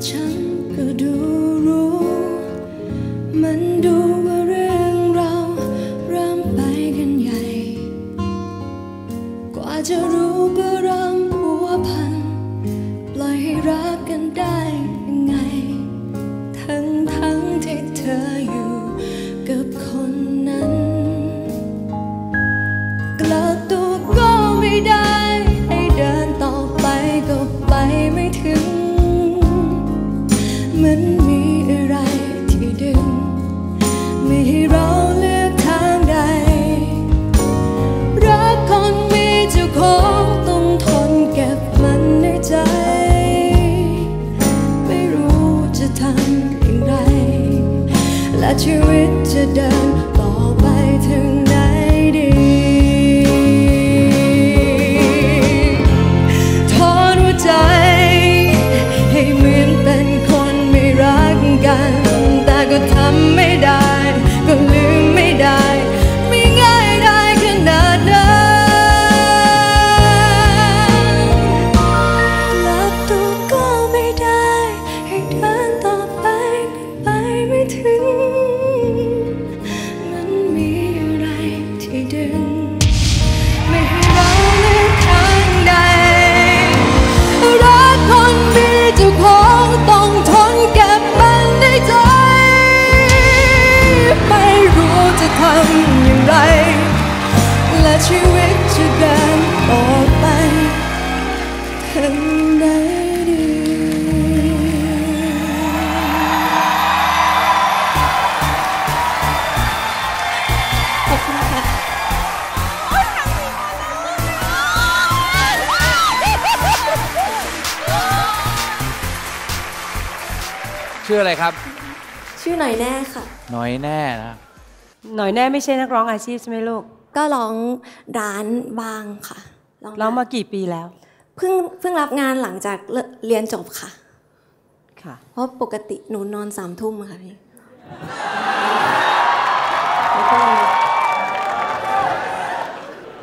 成 และ ถึงไหนดีขอบคุณค่ะชื่ออะไรครับ ชื่อหน่อยแน่ค่ะ น้อยแน่นะ หน่อยแน่ไม่ใช่นักร้องอาชีพใช่ไหมลูก ก็ร้องร้านบ้างค่ะร้องมากี่ปีแล้ว เพิ่งเพิ่งรับงานหลังจากเลิกเรียนจบค่ะ ค่ะ เพราะปกติหนูนอนสามทุ่มอะค่ะพี่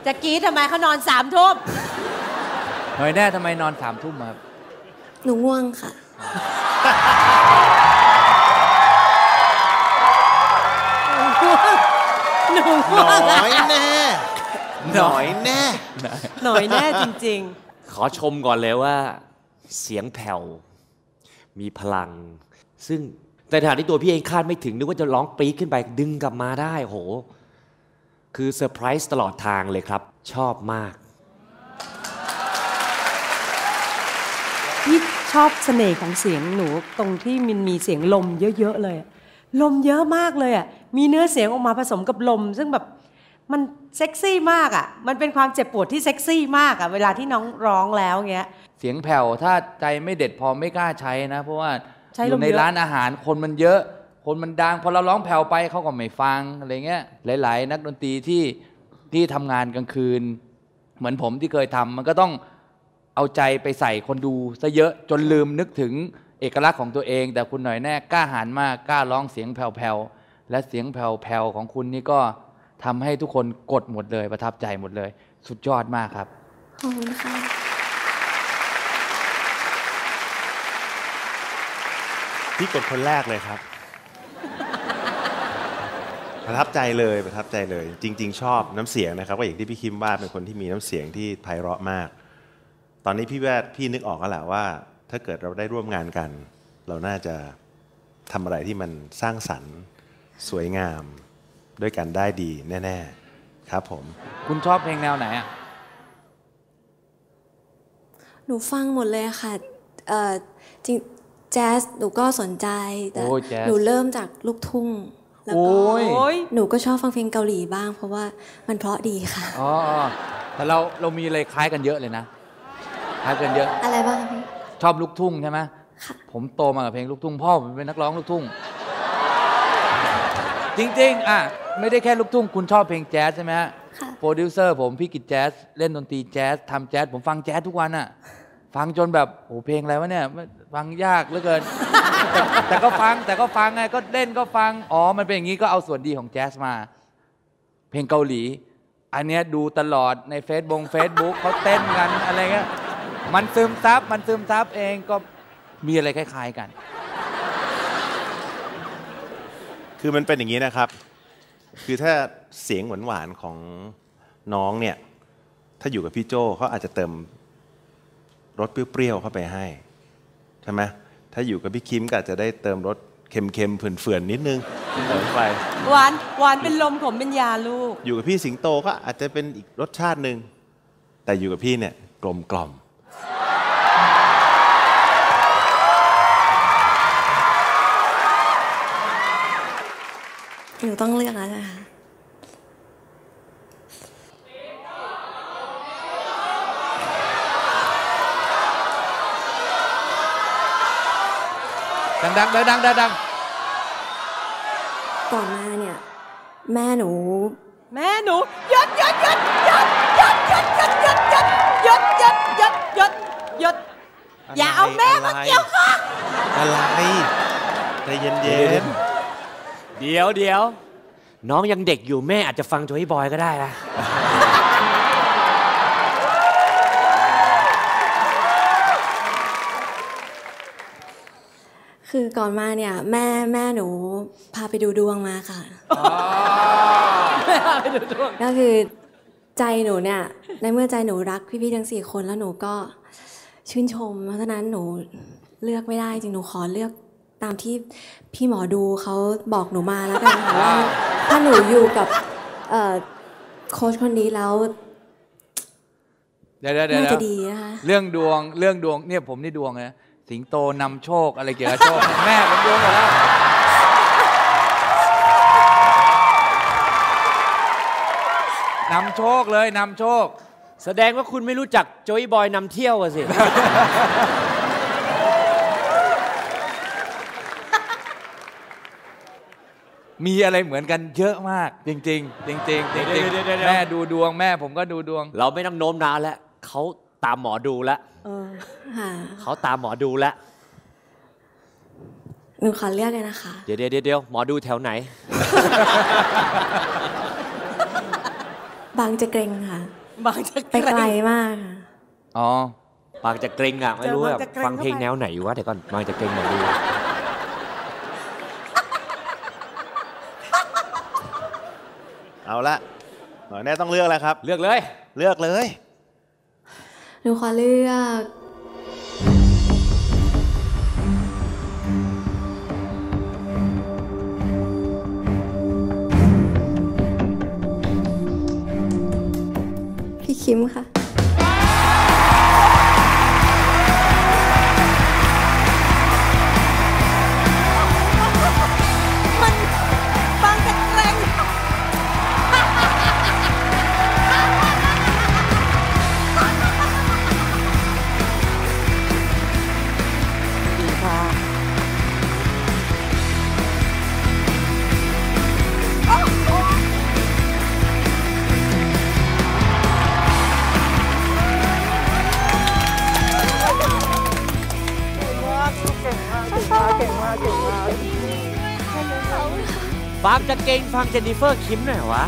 จะกรีดทำไมเขานอนสามทุ่มน้อยแน่ทำไมนอนสามทุ่มครับ หนูง่วงค่ะ หนูหน่อยแน่ หน่อยแน่ หน่อยแน่จริงข อชมก่อนเลยว่า เสียงแผ่ว มีพลัง ซึ่งแต่ขณะที่ตัวพี่เองคาดไม่ถึงนึกว่าจะร้องปี๊ดขึ้นไปดึงกลับมาได้โห คือเซอร์ไพรส์ตลอดทางเลยครับ ชอบมากพี่ชอบเสน่ห์ของเสียงหนูตรงที่มันมีเสียงลมเยอะๆเลย ลมเยอะมากเลยอะมีเนื้อเสียงออกมาผสมกับลม ซึ่งแบบ มันเซ็กซี่มากอะ มันเป็นความเจ็บปวดที่เซ็กซี่มากอะ เวลาที่น้องร้องแล้วเงี้ย เสียงแผ่วถ้าใจไม่เด็ดพอไม่กล้าใช้นะ เพราะว่าใช้อลมยู่ในเยอะร้านอาหารคนมันเยอะ คนมันดังพอเราร้องแผ่วไปเขาก็ไม่ฟังอะไรเงี้ย หลาย ๆ นักดนตรีที่ที่ทำงานกลางคืน เหมือนผมที่เคยทำมันก็ต้องเอาใจไปใส่คนดูซะเยอะจนลืมนึกถึงเอกลักษณ์ของตัวเอง แต่คุณหน่อยแน่กล้าหาญมากกล้าร้องเสียงแผ่วๆและเสียงแผ่วๆของคุณนี่ก็ ทำให้ทุกคนกดหมดเลยประทับใจหมดเลย สุดยอดมากครับ ขอบคุณค่ะ พี่กดคนแรกเลยครับ ประทับใจเลยประทับใจเลย จริง ๆ ชอบน้ำเสียงนะครับ ก็อย่างที่พี่คิมว่าเป็นคนที่มีน้ำเสียงที่ไพเราะมาก ตอนนี้พี่แวดพี่นึกออกแล้วแหละว่า ถ้าเกิดเราได้ร่วมงานกัน เราน่าจะทำอะไรที่มันสร้างสรรค์ สวยงาม ด้วยกันได้ดีแน่ๆครับผม คุณชอบเพลงแนวไหนอะหนูฟังหมดเลยค่ะเอ่อจริงแจ๊สหนูก็สนใจแต่โอ้ยแจ๊ส หนูเริ่มจากลูกทุ่ง แล้วโอ้ก็ย โอ้ย หนูก็ชอบฟังเพลงเกาหลีบ้าง เพราะว่ามันเพราะดีค่ะ อ๋ออ๋อแต่เราเรามีอะไรคล้ายกันเยอะเลยนะคล้ายกันเยอะ อะไรบ้างคะพี่ ชอบลูกทุ่งใช่ไหมค่ะ ผมโตมากับเพลงลูกทุ่งพ่อผมเป็นนักร้องลูกทุ่ง จริง ๆ อะ ไม่ได้แค่ลูกทุ่งคุณชอบเพลงแจ๊สใช่ไหมฮะค่ะโปรดิวเซอร์ผมพี่กิจแจ๊สเล่นดนตรีแจ๊สทำแจ๊สผมฟังแจ๊สทุกวันอะฟังจนแบบโอ้เพลงอะไรวะเนี่ยฟังยากเหลือเกิน แต่แต่ก็ฟังแต่ก็ฟังไงก็เล่นก็ฟังอ๋อมันเป็นอย่างนี้ก็เอาส่วนดีของแจ๊สมา เพลงเกาหลี อันเนี้ยดูตลอดในเฟซบงเฟซบุ๊กเขาเต้นกันอะไรเงี้ยมันซึมซับมันซึมซับเองก็มีอะไรคล้าย ๆกัน คือมันเป็นอย่างนี้นะครับ คือถ้าเสียงหวานๆของน้องเนี่ย ถ้าอยู่กับพี่โจเขาอาจจะเติมรสเปรี้ยวๆเข้าไปให้ใช่ไหมถ้าอยู่กับพี่คิมก็อาจจะได้เติมรสเค็มๆเฟื่อนๆนิดนึงเติมไปหวานหวานเป็นลมขมเป็นยาลูก อยู่กับพี่สิงโตก็อาจจะเป็นอีกรสชาติหนึ่งแต่อยู่กับพี่เนี่ยกลมกล่อม ต้องเลือกแล้วนะคะดังๆเลยดังๆดังก่อนมาเนี่ย แม่หนู แม่หนูหยุดหยุดหยุดหยุดหยุดหยุดหยุดหยุดหยุดหยุดหยุดหยุดหยุดหยุดอย่าเอาแม่มาเกี่ยวข้องอะไรใจเย็นเย็น เดี๋ยวเดี๋ยวน้องยังเด็กอยู่แม่อาจจะฟังโจยบอยก็ได้นะ คือก่อนมาเนี่ย แม่แม่หนูพาไปดูดวงมาค่ะก็คือใจหนูเนี่ย ในเมื่อใจหนูรักพี่ๆทั้งสี่คนแล้วหนูก็ชื่นชม เพราะฉะนั้นหนูเลือกไม่ได้จริงหนูขอเลือก ตามที่พี่หมอดูเขาบอกหนูมาแล้วกันค่ะว่าถ้าหนูอยู่กับเอ่อโค้ชคนนี้แล้วๆเดี๋ยวเดี๋ยวเดี๋ยวน่าจะดีนะคะเรื่องดวงเรื่องดวงเนี่ยผมนี่ดวงนะสิงโตนำโชคอะไรเกี่ยวกับโชคแม่ผมดวงหมดแล้วนำโชคเลยนำโชค แสดงว่าคุณไม่รู้จักโจยบอยนำเที่ยวอะสิ มีอะไรเหมือนกันเยอะมาก จริงๆจริงๆจริงๆเดี๋ยวเดี๋ยวเดี๋ยวเดี๋ยวแม่ดูดวงแม่ผมก็ดูดวง เราไม่ต้องโน้มน้าวแล้วเขาตามหมอดูแล้วค่ะเขาตามหมอดูแล้วหนูขอเลือกเลยนะคะ เดี๋ยวเดี๋ยวเดี๋ยวหมอดูแถวไหน บางจะเกรงค่ะ บางจะไปไกลมากค่ะอ๋อ บางจะเกรงอะ ไม่รู้เจอบางแบบจะเกรงฟังเพลงเข้าไป แนวไหนวะเดี๋ยวก่อนบางจะเกรงหมอดู เอาละหน่อยแน่ต้องเลือกแล้วครับ เลือกเลย เลือกเลย หนูขอเลือก พี่คิมค่ะ บางจะเก่งฟังเจนนิเฟอร์คิมหน่อยวะ